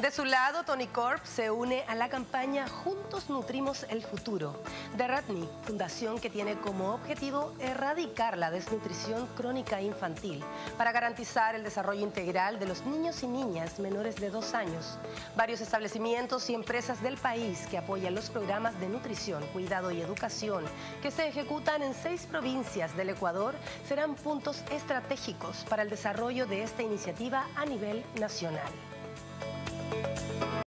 De su lado, Tony Corp se une a la campaña Juntos Nutrimos el Futuro de Ratni, fundación que tiene como objetivo erradicar la desnutrición crónica infantil para garantizar el desarrollo integral de los niños y niñas menores de dos años. Varios establecimientos y empresas del país que apoyan los programas de nutrición, cuidado y educación que se ejecutan en seis provincias del Ecuador serán puntos estratégicos para el desarrollo de esta iniciativa a nivel nacional.